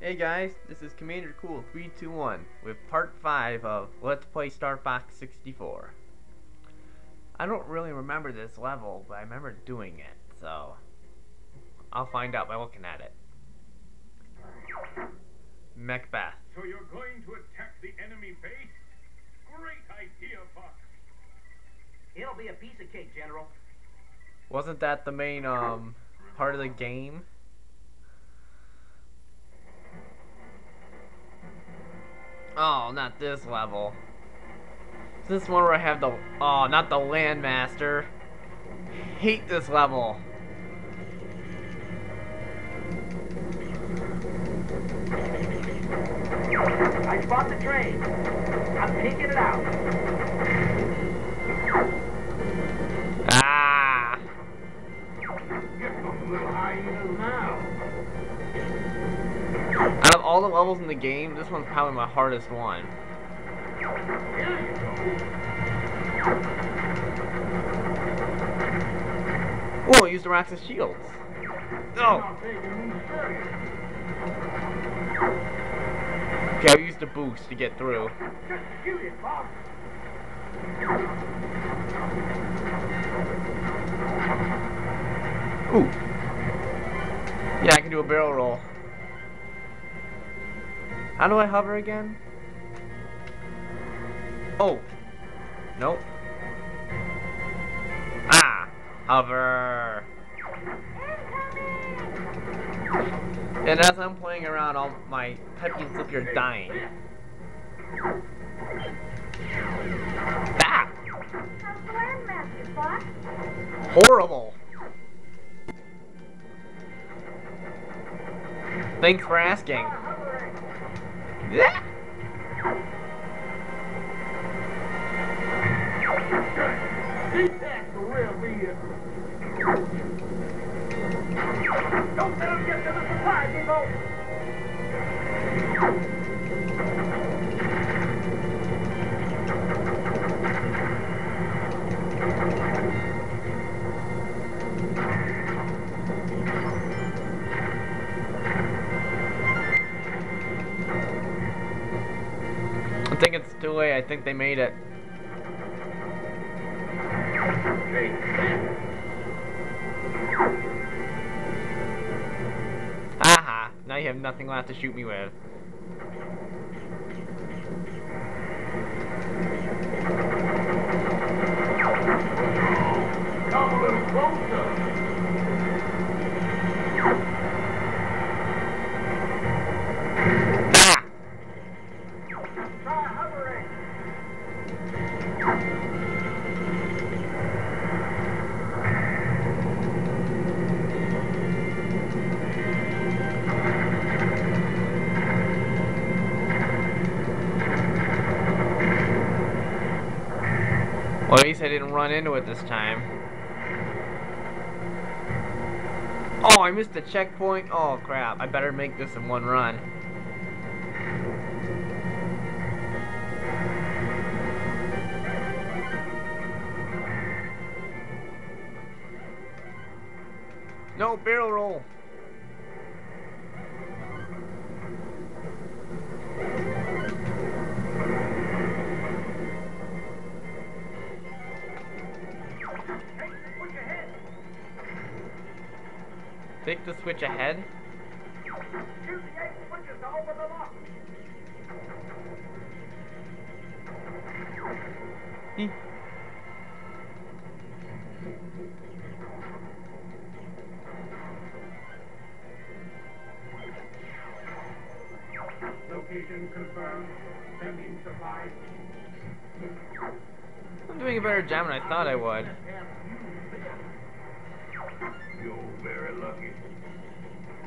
Hey guys, this is Commander Cool 321 with part 5 of Let's Play Star Fox 64. I don't really remember this level, but I remember doing it, so I'll find out by looking at it. Macbeth. So you're going to attack the enemy base? Great idea, Fox. It'll be a piece of cake, General. Wasn't that the main um part of the game? Oh, not this level. This one where I have the oh, not the Landmaster. Hate this level. I spot the train. I'm taking it out. Ah! Get a little hyenas now. All the levels in the game, this one's probably my hardest one. Oh, I used the as shields. Oh! Me serious. Okay, I'll use the boost to get through. Ooh. Yeah, I can do a barrel roll. How do I hover again? Oh. Nope. Ah. Hover. And as I'm playing around, all my typing slip are dying. Ah! Horrible. Thanks for asking. Yeah. Keep that the real vehicle. Don't let him get to the supply depot. I think it's too late. I think they made it. Aha! Now you have nothing left to shoot me with. Well, at least I didn't run into it this time. Oh, I missed the checkpoint. Oh, crap. I better make this in one run. No, barrel roll. The switch ahead. Shoot the eight switches to open the lock. Hmm. Location confirmed. Sending supplies. I'm doing a better job than I thought I would. You're very lucky.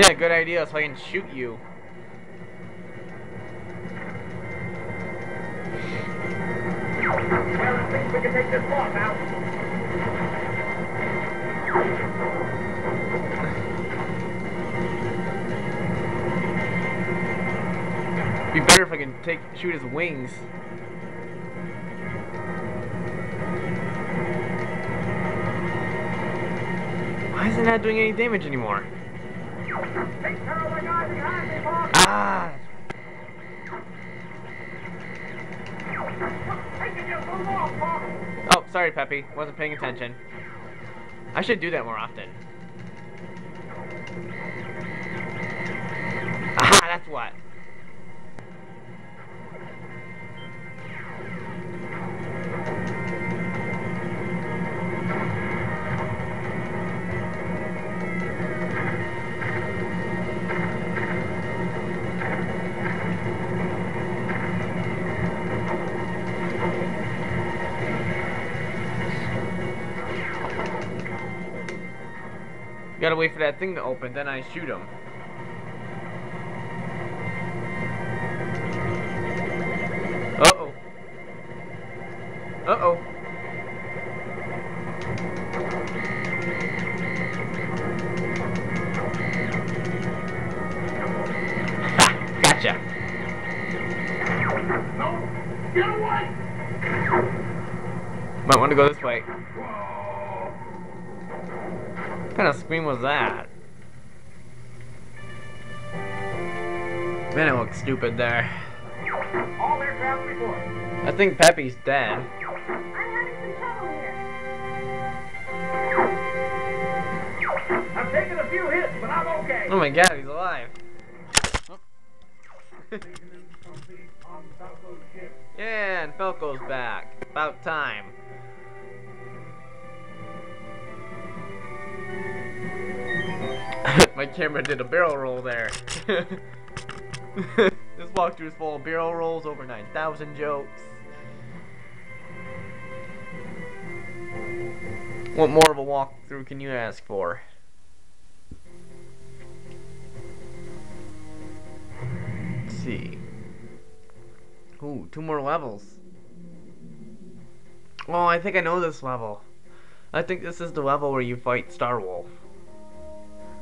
Yeah, good idea, so I can shoot you. Be better if I can take shoot his wings. Why isn't that doing any damage anymore? Ah! Oh, sorry, Peppy. Wasn't paying attention. I should do that more often. Aha, that's what. Gotta wait for that thing to open, then I shoot him. Uh-oh. Uh-oh. Ha! Gotcha. No, get away. Might want to go this way. Whoa. What kind of scream was that? Man, I look stupid there. All aircraft report. I think Peppy's dead. I'm having some trouble here. I've taken a few hits, but I'm okay. Oh my god, he's alive. Yeah, and Falco's back. About time. my camera did a barrel roll there. this walkthrough is full of barrel rolls, over 9,000 jokes. What more of a walkthrough can you ask for? Let's see. Ooh, two more levels. Oh, I think I know this level. I think this is the level where you fight Star Wolf.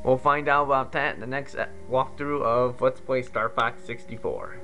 We'll find out about that in the next walkthrough of Let's Play Star Fox 64.